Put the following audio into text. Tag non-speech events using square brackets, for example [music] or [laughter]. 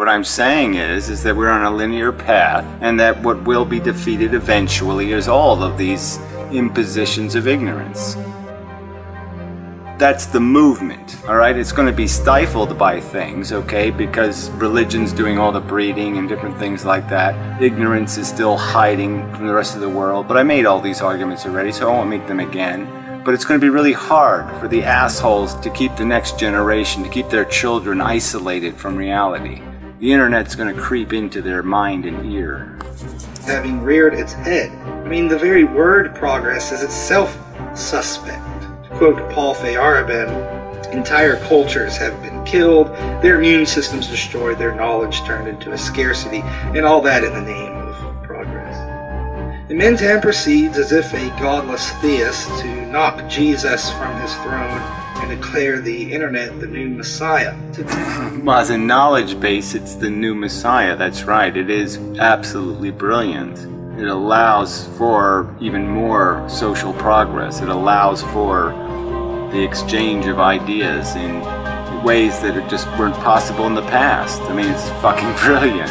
What I'm saying is, is that we're on a linear path and that what will be defeated eventually is all of these impositions of ignorance. That's the movement, all right? It's going to be stifled by things, okay? Because religion's doing all the breeding and different things like that. Ignorance is still hiding from the rest of the world. But I made all these arguments already, so I won't make them again. But it's going to be really hard for the assholes to keep the next generation, to keep their children isolated from reality. The internet's going to creep into their mind and ear. Having reared its head. I mean, the very word progress is itself suspect quote Paul Feyerabend, entire cultures have been killed, their immune systems destroyed, their knowledge turned into a scarcity, and all that in the name of progress. Inmendham proceeds as if a godless theist to knock Jesus from his throne and declare the internet the new messiah. Well, as a knowledge base, it's the new messiah. That's right. It is absolutely brilliant. It allows for even more social progress. It allows for the exchange of ideas in ways that just weren't possible in the past. I mean, it's fucking [laughs] brilliant.